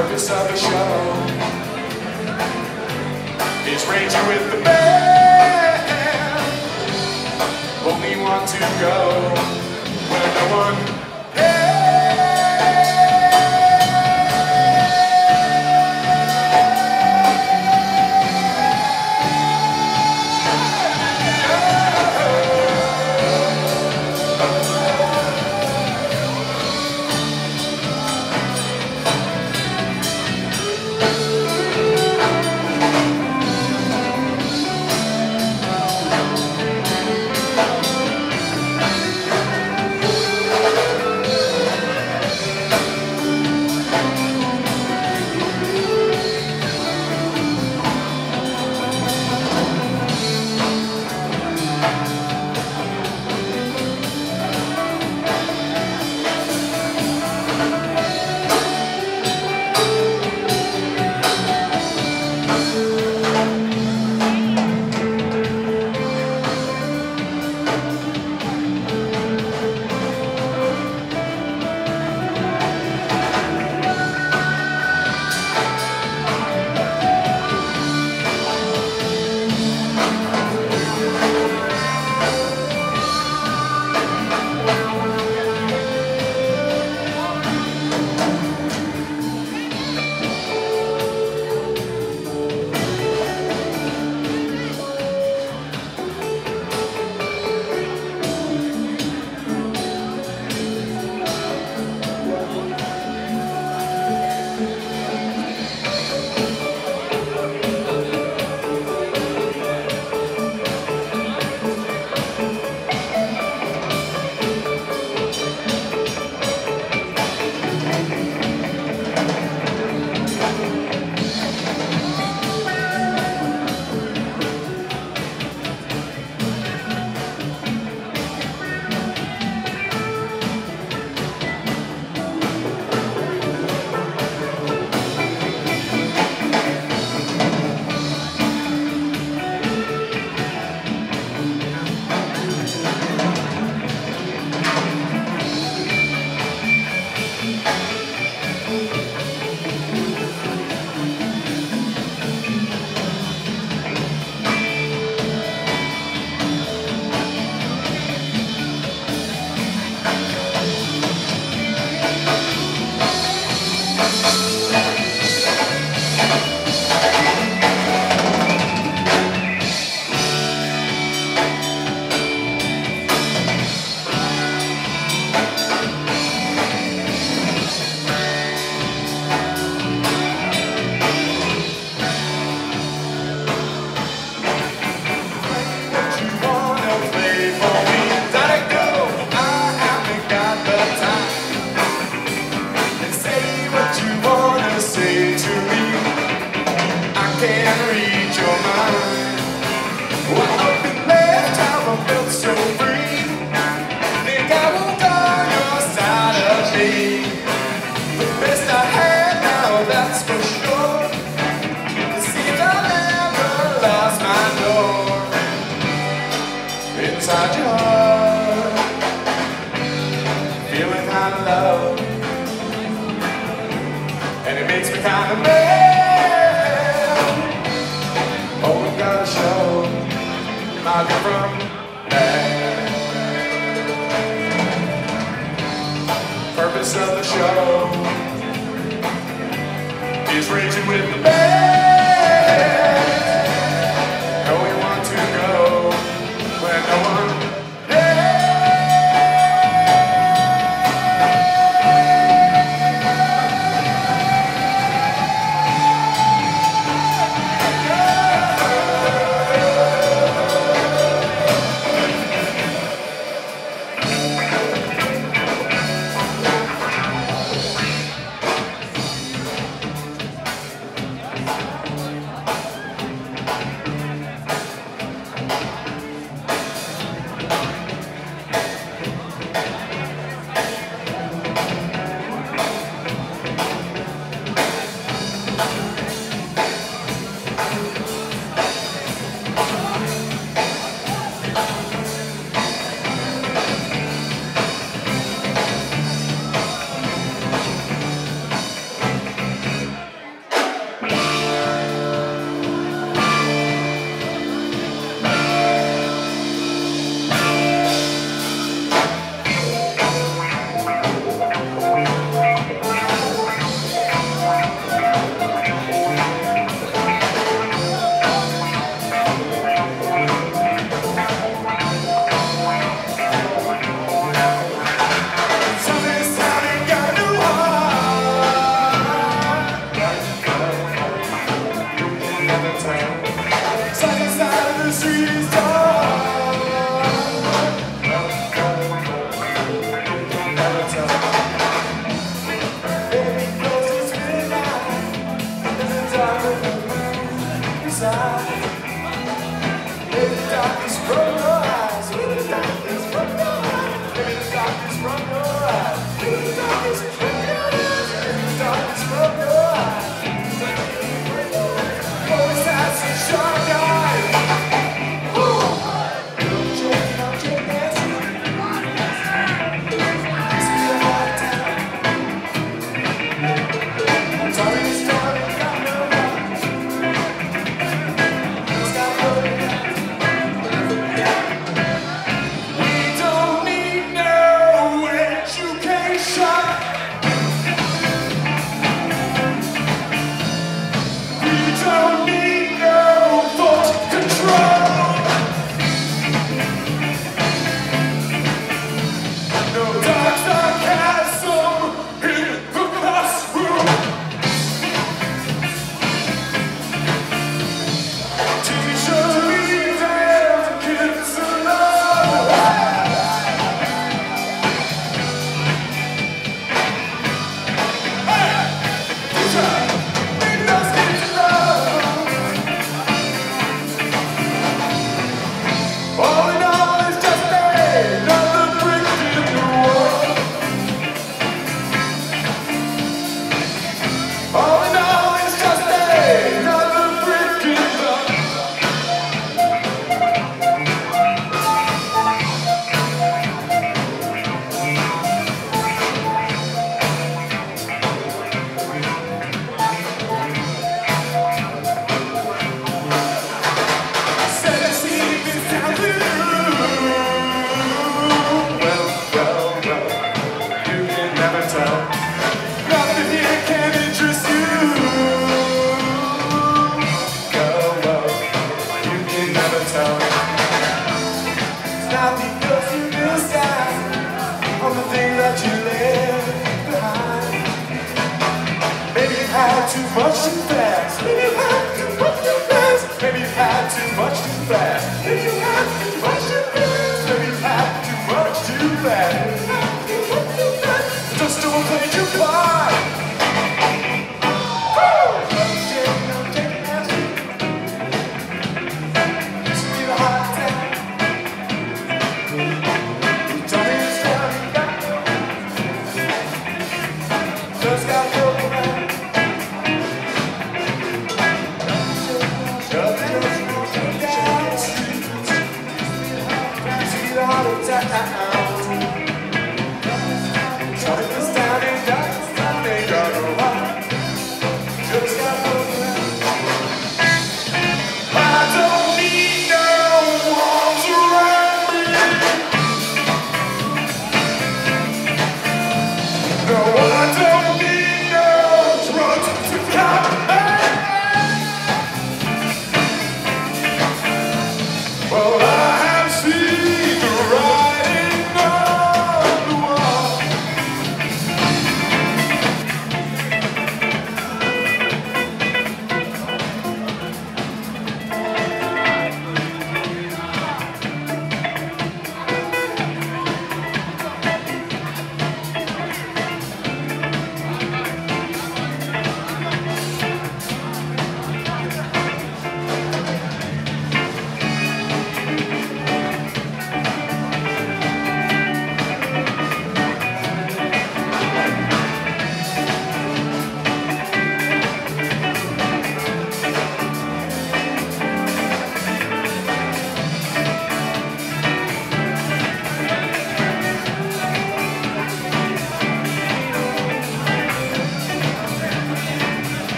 purpose of the show is raging with the band. Only one to go where no one inside your heart. Feeling kind of love And it makes me kind of mad. Oh, we gotta show My good from Purpose of the show Is raging with the band